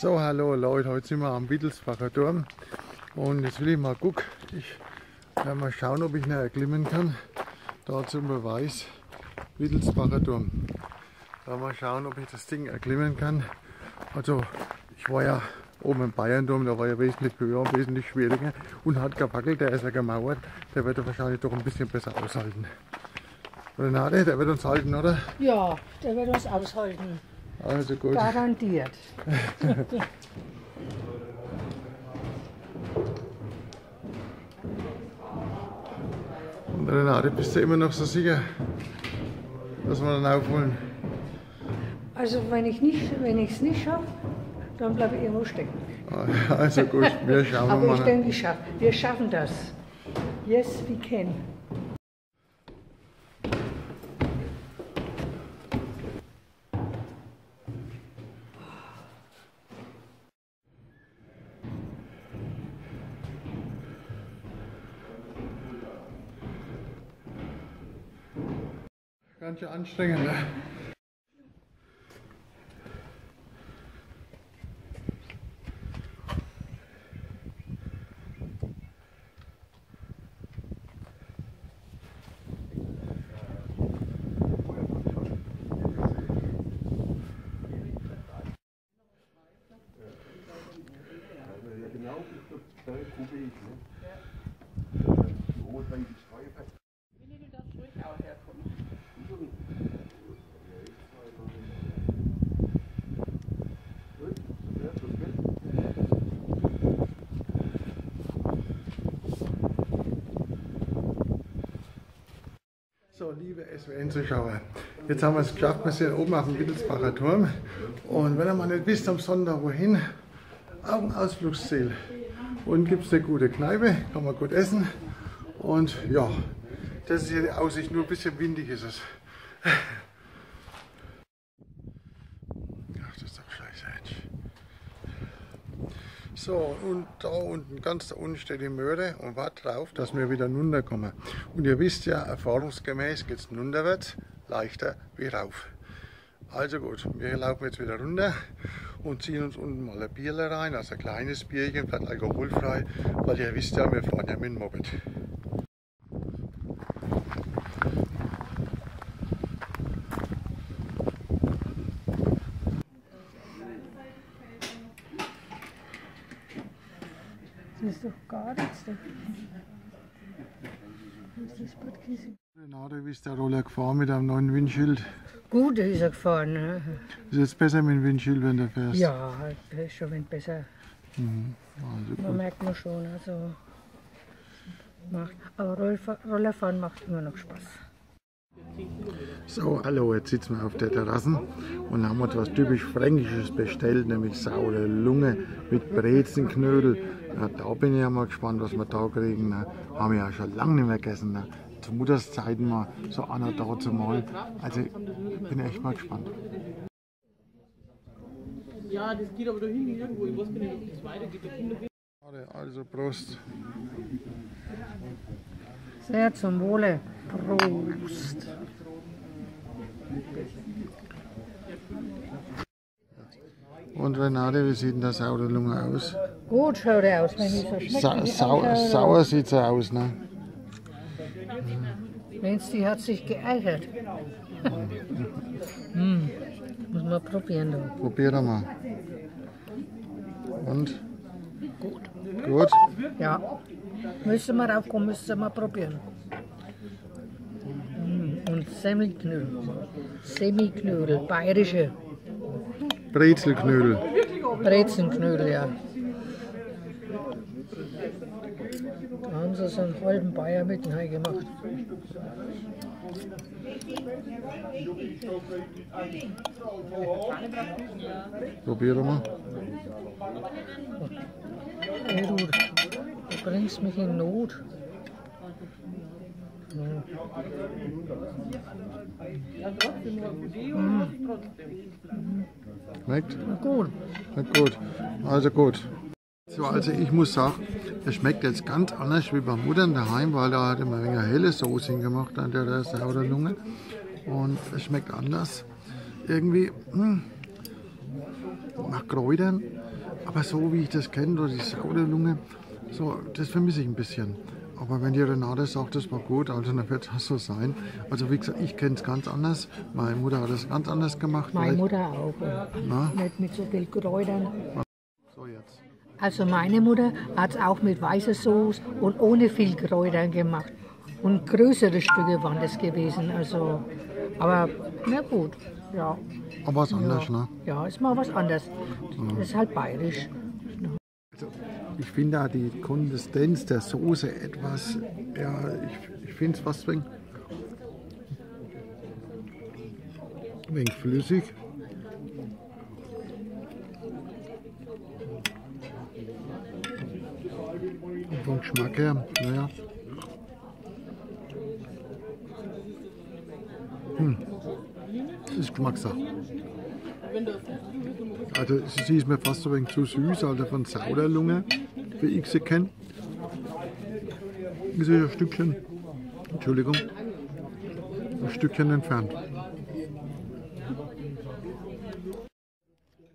So, hallo Leute, heute sind wir am Wittelsbacher Turm und jetzt will ich mal gucken. Ich werde mal schauen, ob ich ihn erklimmen kann. Da zum Beweis Wittelsbacher Turm. Da mal schauen, ob ich das Ding erklimmen kann. Also, ich war ja oben im Bayernturm, da war ja wesentlich höher und wesentlich schwieriger und hat gewackelt, der ist ja gemauert. Der wird wahrscheinlich doch ein bisschen besser aushalten. Renate, der wird uns halten, oder? Ja, der wird uns aushalten. Also gut. Garantiert. Und Renate, bist du immer noch so sicher, dass wir dann aufholen? Also wenn ich nicht, wenn ich es nicht schaffe, dann bleibe ich irgendwo stecken. Also gut, wir schauen Aber mal. ich denke, ich schaff, wir schaffen das. Yes, we can. Ganz schön anstrengend. Ne? Genau, da gucke ich. Ne? Rot, So, liebe SWN-Zuschauer, jetzt haben wir es geschafft. Wir sind oben auf dem Wittelsbacher Turm. Und wenn ihr mal nicht wisst am Sonntag wohin, auf ein Ausflugsziel. Und gibt es eine gute Kneipe, kann man gut essen. Und ja, das ist hier die Aussicht, nur ein bisschen windig ist es. Ach, das ist doch scheiße. So, und da unten, ganz da unten steht die Möhre und wartet drauf, dass wir wieder runterkommen. Und ihr wisst ja, erfahrungsgemäß geht es runterwärts leichter wie rauf. Also gut, wir laufen jetzt wieder runter und ziehen uns unten mal ein Bierle rein, also ein kleines Bierchen, vielleicht alkoholfrei, weil ihr wisst ja, wir fahren ja mit dem Moped. Das ist doch gar nichts. da. Das ist das Bad Kissing. Renate, wie ist der Roller gefahren mit einem neuen Windschild? Gut ist er gefahren. Ne? Ist jetzt besser mit dem Windschild, wenn du fährst? Ja, ist schon besser. Mhm. Also Man merkt man schon. Also macht, aber Rollerfahren macht immer noch Spaß. So, hallo, jetzt sitzen wir auf der Terrasse und haben uns was typisch Fränkisches bestellt, nämlich saure Lunge mit Brezenknödel. Ja, da bin ich ja mal gespannt, was wir da kriegen. Ne? Haben wir ja schon lange nicht mehr gegessen. Ne? Zu Mutterszeiten mal so einer da zum Mal. Also, bin echt mal gespannt. Ja, das geht aber da hinten irgendwo. Ich weiß gar nicht, ob das weitergeht. Also, Prost. Sehr zum Wohle. Prost. Und Renate, wie sieht denn der saure Lunge aus? Gut schaut er aus, wenn ich so schmeckt. Sa sau Auto- sauer sieht sie aus, ne? Meinst du, die hat sich geeichert? hm. Muss man probieren. Du. Probier doch mal. Und? Gut. Gut? Ja. Müsste mal raufkommen, müsste mal probieren. Und Semmelknödel. Semiknödel, bayerische Brezelknödel. Brezenknödel, ja. Da haben sie so einen halben Bayer mit dem gemacht. Probier doch mal. Hey, du, du bringst mich in Not. Schmeckt? Na gut. Na gut. Also gut. So, also ich muss sagen, es schmeckt jetzt ganz anders wie bei Muttern daheim, weil da hat immer ein helle Soße gemacht an der saure Lunge. Und es schmeckt anders. Irgendwie, hm, nach Kräutern, aber so wie ich das kenne, oder die Sauerlunge, so, das vermisse ich ein bisschen. Aber wenn die Renate sagt, das war gut, also dann wird das so sein. Also wie gesagt, ich kenne es ganz anders. Meine Mutter hat es ganz anders gemacht. Meine Mutter auch. Na? Nicht mit so viel Kräutern. So jetzt. Also meine Mutter hat es auch mit weißer Soße und ohne viel Kräutern gemacht. Und größere Stücke waren das gewesen. Also, aber na gut, ja. Aber was anderes, ne? Ja, ist mal was anderes. Das ist halt bayerisch. Ich finde auch die Konsistenz der Soße etwas, ja, ich, ich finde es fast ein wenig, flüssig. Und vom Geschmack her, naja. Hm. Ist Geschmackssache. Also sie ist mir fast ein wenig zu süß, also von Sauerlunge, wie ich sie kenne. Ist ein Stückchen, Entschuldigung, ein Stückchen entfernt.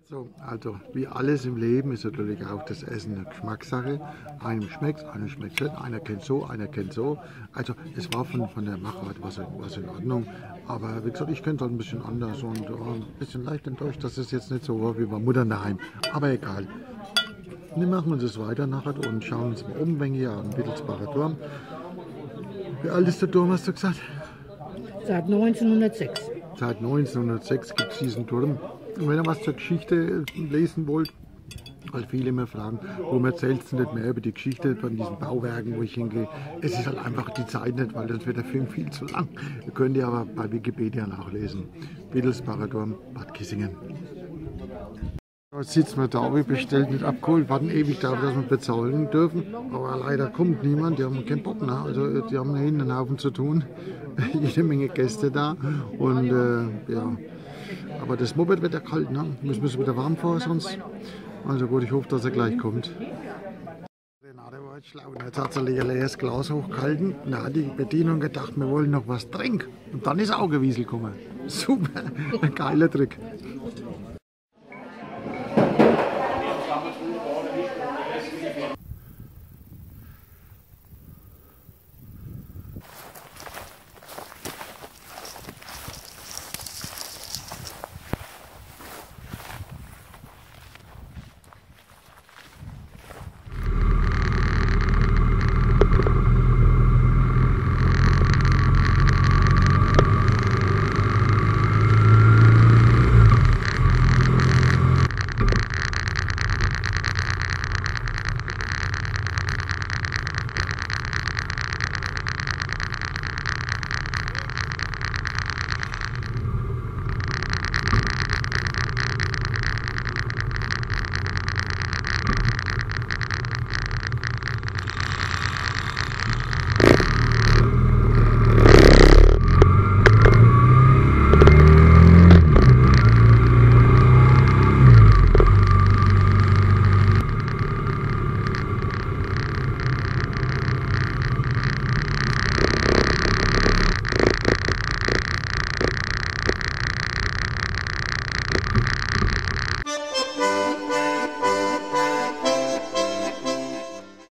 So, also wie alles im Leben ist natürlich auch das Essen eine Geschmackssache. Einem schmeckt einem schmeckt nicht, einer kennt so, einer kennt so. Also es war von, von der Machart was, was in Ordnung. Aber wie gesagt, ich kenne es halt ein bisschen anders und äh, ein bisschen leicht enttäuscht, dass es jetzt nicht so war wie bei Mutter daheim. Aber egal. Wir machen uns das weiter nachher und schauen uns mal um, wenn hier am Wittelsbacher Turm. Wie alt ist der Turm, hast du gesagt? Seit 1906. Seit 1906 gibt es diesen Turm. Und wenn ihr was zur Geschichte lesen wollt, weil viele immer fragen, warum erzählst du nicht mehr über die Geschichte von diesen Bauwerken, wo ich hingehe. Es ist halt einfach die Zeit nicht, weil das wird der Film viel zu lang. Ihr könnt ihr aber bei Wikipedia nachlesen. Wittelsbacher Bad Kissingen. Jetzt sitzen wir da, wir bestellt nicht abgeholt, warten ewig darauf, dass wir bezahlen dürfen. Aber leider kommt niemand, die haben keinen Bock mehr. Also die haben hinten einen Haufen zu tun. Jede Menge Gäste da. Und äh, ja. Aber das Moped wird ja kalt, ne? Müssen wir wieder warm vor sonst. Also gut, ich hoffe, dass er gleich kommt. Renate war jetzt schlau. Jetzt hat sie ein leeres Glas hochgehalten. Und da hat die Bedienung gedacht, wir wollen noch was trinken. Und dann ist Augewiesel gekommen. Super, ein geiler Trick.